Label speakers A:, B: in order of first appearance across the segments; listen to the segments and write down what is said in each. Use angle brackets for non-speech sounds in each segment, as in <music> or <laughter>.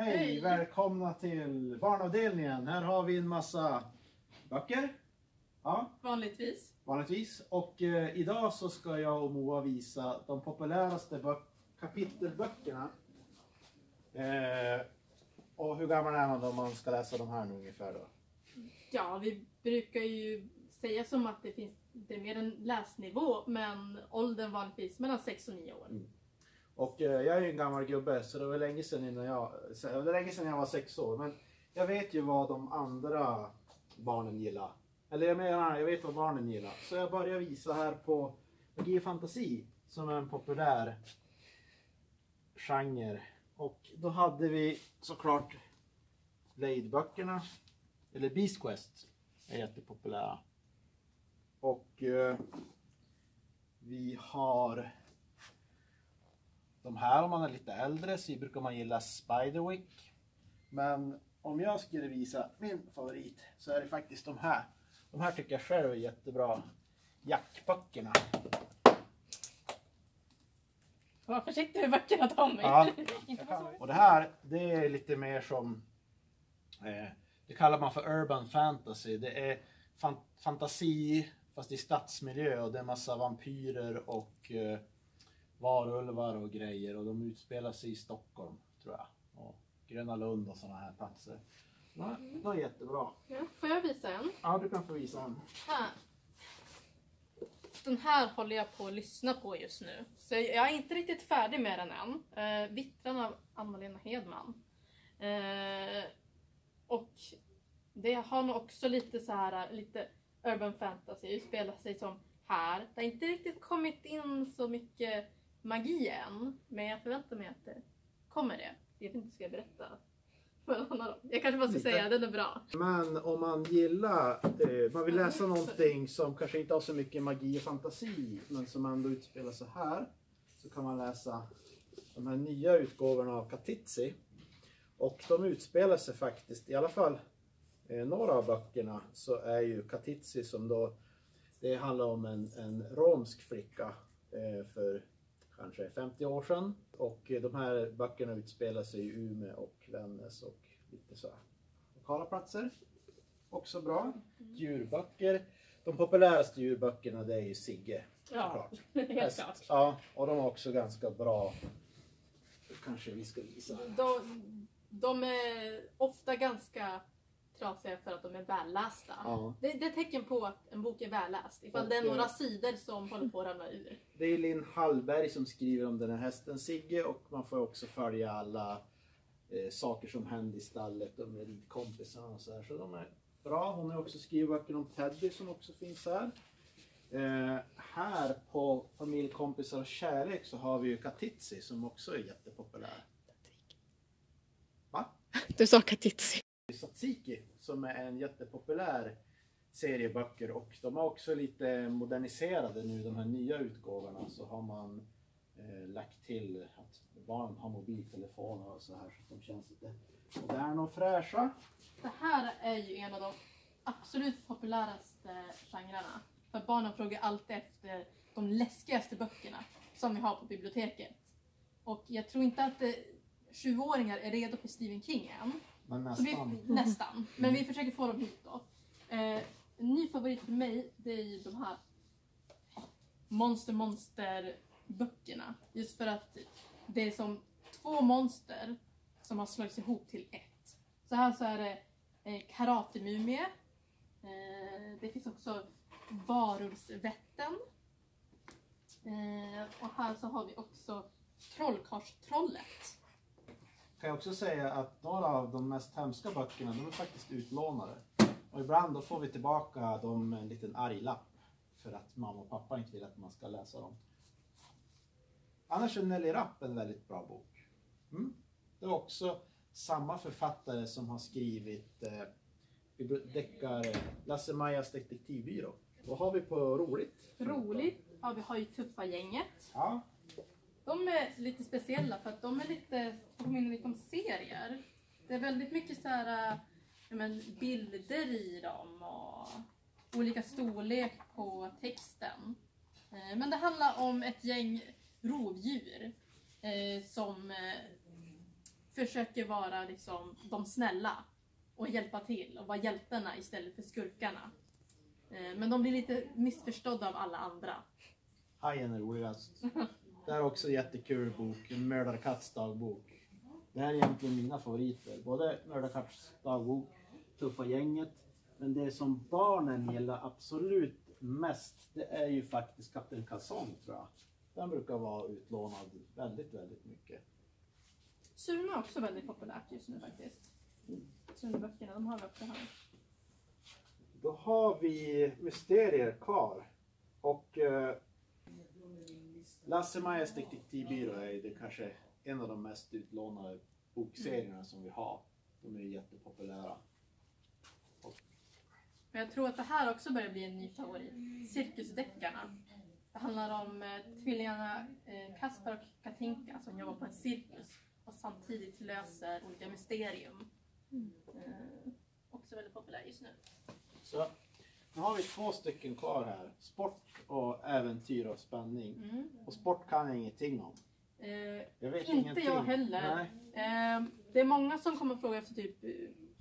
A: Hej,
B: Hej.
A: välkomna till barnavdelningen. Här har vi en massa böcker. Ja,
B: Vanligtvis.
A: vanligtvis. Och eh, idag så ska jag och Moa visa de populäraste bö- kapitelböckerna. Eh, och hur gammal är man om man ska läsa de här nu ungefär då?
B: Ja, vi brukar ju säga som att det finns det är mer en läsnivå, men åldern vanligtvis mellan 6 och 9 år.
A: Mm. Och eh, jag är ju en gammal gubbe så det var länge sedan innan jag, det var länge sedan jag var sex år. Men jag vet ju vad de andra barnen gillar. Eller jag menar, jag vet vad barnen gillar. Så jag börjar visa här på Magi och fantasi som är en populär genre. Och då hade vi såklart Blade-böckerna. Eller Beast Quest är jättepopulära. Och eh, vi har de här om man är lite äldre så brukar man gilla Spiderwick. Men om jag skulle visa min favorit så är det faktiskt de här. De här tycker jag själv är jättebra. Jackböckerna.
B: Var försiktig med böckerna Tommy.
A: Ja. <laughs> Och det här, det är lite mer som, eh, det kallar man för urban fantasy. Det är fan, fantasi fast i stadsmiljö och det är massa vampyrer och eh, varulvar och grejer och de utspelar sig i Stockholm tror jag. Och Gröna Lund och sådana här platser. Ja, det är jättebra.
B: Ja, får jag visa en?
A: Ja, du kan få visa en.
B: Här. Den här håller jag på att lyssna på just nu. Så jag är inte riktigt färdig med den än. Uh, Vittran av Anna-Lena Hedman. Eh, och det har nog också lite så här, lite urban fantasy, utspelar sig som här. Det har inte riktigt kommit in så mycket magi än. Men jag förväntar mig att det kommer det. Jag vet inte, ska jag berätta? Jag kanske bara ska säga, den är bra.
A: Men om man gillar, eh, man vill läsa någonting som kanske inte har så mycket magi och fantasi men som ändå utspelar sig här. Så kan man läsa de här nya utgåvorna av Katitzi. Och de utspelar sig faktiskt, i alla fall eh, några av böckerna, så är ju Katitzi som då, det handlar om en, en romsk flicka eh, för kanske 50 år sedan. Och eh, de här böckerna utspelar sig i Umeå och Vännäs och lite så lokala platser. Också bra. Djurböcker. De populäraste djurböckerna det är ju Sigge.
B: Ja, <laughs> helt
A: Häst.
B: klart.
A: Ja, och de är också ganska bra. Kanske vi ska visa.
B: De, de är ofta ganska trasiga för att de är vällästa.
A: Ja.
B: Det, det är tecken på att en bok är välläst. Ifall
A: Och,
B: det är några sidor som håller på att ramla ur. <laughs>
A: Det är Linn Hallberg som skriver om den här hästen Sigge och man får också följa alla eh, saker som händer i stallet och med ridkompisarna och så här. Så de är bra. Hon har också skrivit böcker om Teddy som också finns här. Eh, här på Familjekompisar och kärlek så har vi ju Katitzi som också är jättepopulär. Va?
B: Du sa Katitzi.
A: Satsiki som är en jättepopulär serie böcker och de är också lite moderniserade nu, de här nya utgåvorna så har man eh, lagt till att barn har mobiltelefoner och så här så att de känns lite moderna och fräscha.
B: Det här är ju en av de absolut populäraste genrerna. För barnen frågar alltid efter de läskigaste böckerna som vi har på biblioteket. Och jag tror inte att eh, 20-åringar är redo för Stephen King än.
A: Men
B: Så vi,
A: nästan.
B: nästan. Men vi försöker få dem hit då. Eh, en ny favorit för mig det är ju de här Monster Monster böckerna. Just för att det är som två monster som har slagits ihop till ett. Så här så är det eh, Karatemumie. Eh, det finns också Varulvsvätten. Eh, och här så har vi också Trollkarlstrollet.
A: Kan jag också säga att några av de mest hemska böckerna de är faktiskt utlånade. Och ibland då får vi tillbaka dem med en liten arg lapp för att mamma och pappa inte vill att man ska läsa dem. Annars är Nelly Rapp en väldigt bra bok. Mm. Det är också samma författare som har skrivit eh, deckare Lasse-Majas detektivbyrå. Vad har vi på roligt?
B: Roligt. Ja, vi har ju Tuffa gänget.
A: Ja,
B: De är lite speciella för att de är lite, påminner lite om serier. Det är väldigt mycket så här, men, bilder i dem och olika storlek på texten. Eh, Men det handlar om ett gäng rovdjur eh, som eh, försöker vara liksom de snälla och hjälpa till och vara hjältarna istället för skurkarna. Men de blir lite missförstådda av alla andra.
A: Hajen är roligast. Det här är också en jättekul bok, en mördarkatts dagbok. Det här är egentligen mina favoriter. Både mördarkatts dagbok, Tuffa gänget. Men det som barnen gillar absolut mest, det är ju faktiskt Kapten Kalsong tror jag. Den brukar vara utlånad väldigt, väldigt mycket.
B: Sune är också väldigt populärt just nu faktiskt. Sune-böckerna, de har vi också här.
A: Då har vi Mysterier kvar. Och eh, Lasse-Majas detektivbyrå är det kanske en av de mest utlånade bokserierna som vi har. De är jättepopulära.
B: Men jag tror att det här också börjar bli en ny favorit. Cirkusdeckarna. Det handlar om eh, tvillingarna eh, Kaspar och Katinka som jobbar på en cirkus och samtidigt löser olika mysterium. Eh, också väldigt populär just nu.
A: Så nu har vi två stycken kvar här. Sport och äventyr och spänning.
B: Mm.
A: Och sport kan jag ingenting om.
B: Eh,
A: Jag vet
B: inte
A: ingenting.
B: jag heller. Eh, det är många som kommer fråga efter typ eh,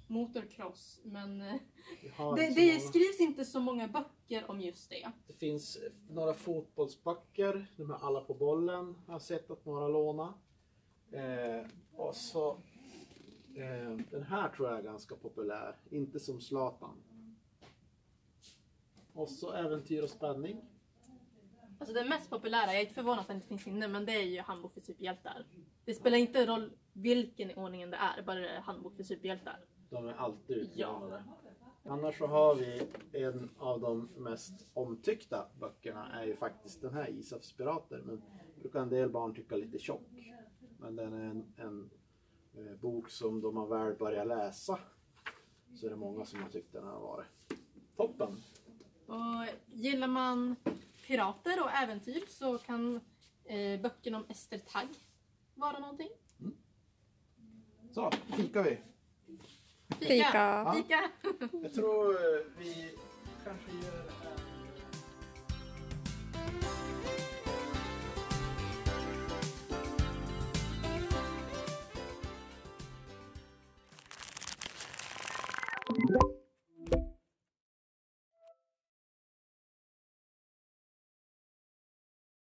B: motocross men eh, det, det skrivs inte så många böcker om just det.
A: Det finns några fotbollsböcker. De är alla på bollen. Jag har sett att några låna. Eh, och så eh, den här tror jag är ganska populär. Inte som Zlatan. Och så äventyr och spänning.
B: Alltså den mest populära, jag är inte förvånad att den inte finns inne, men det är ju Handbok för superhjältar. Det spelar inte roll vilken i ordningen det är, bara det är Handbok för superhjältar.
A: De är alltid utlånade. Annars så har vi en av de mest omtyckta böckerna är ju faktiskt den här Isafs pirater. Men brukar en del barn tycka lite tjock. Men den är en, en eh, bok som då man väl börjar läsa så är det många som har tyckt den har varit toppen.
B: Och gillar man pirater och äventyr så kan eh, böckerna om Ester Tagg vara någonting.
A: Så, fikar vi.
C: Fika.
B: Fika! <laughs>
A: Jag tror eh, vi kanske gör det här.
C: Fika.